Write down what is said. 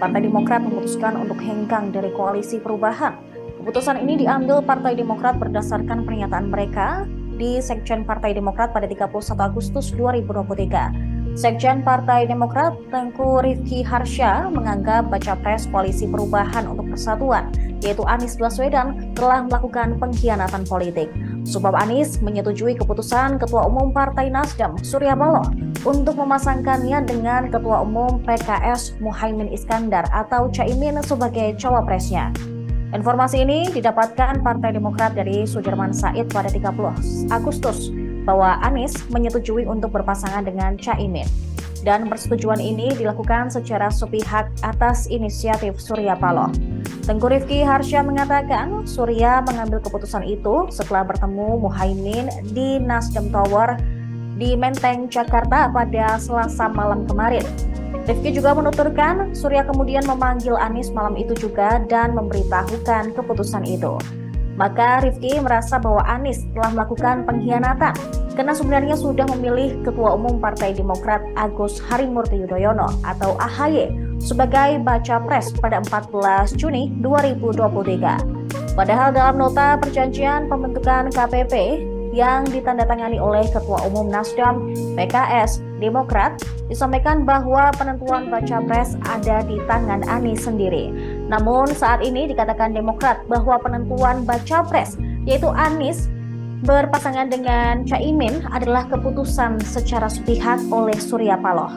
Partai Demokrat memutuskan untuk hengkang dari koalisi perubahan. Keputusan ini diambil Partai Demokrat berdasarkan pernyataan mereka di Sekjen Partai Demokrat pada 31 Agustus 2023. Sekjen Partai Demokrat Tengku Rifki Harsha menganggap baca pres koalisi perubahan untuk persatuan, yaitu Anies Baswedan, telah melakukan pengkhianatan politik. Sebab Anies menyetujui keputusan Ketua Umum Partai Nasdem, Surya Paloh, untuk memasangkannya dengan Ketua Umum PKS Muhaimin Iskandar atau Caimin sebagai cawapresnya. Informasi ini didapatkan Partai Demokrat dari Sudirman Said pada 30 Agustus bahwa Anies menyetujui untuk berpasangan dengan Caimin. Dan persetujuan ini dilakukan secara sepihak atas inisiatif Surya Paloh. Tengku Rifki Harsha mengatakan Surya mengambil keputusan itu setelah bertemu Muhaimin di Nasdem Tower di Menteng, Jakarta pada Selasa malam kemarin. Rifki juga menuturkan Surya kemudian memanggil Anies malam itu juga dan memberitahukan keputusan itu. Maka Rifki merasa bahwa Anies telah melakukan pengkhianatan karena sebenarnya sudah memilih Ketua Umum Partai Demokrat Agus Harimurti Yudhoyono atau AHY sebagai baca pres pada 14 Juni 2023. Padahal dalam nota perjanjian pembentukan KPP yang ditandatangani oleh Ketua Umum Nasdem, PKS, Demokrat, disampaikan bahwa penentuan baca pres ada di tangan Anies sendiri. Namun saat ini dikatakan Demokrat bahwa penentuan baca pres yaitu Anies berpasangan dengan Caimin adalah keputusan secara sepihak oleh Surya Paloh.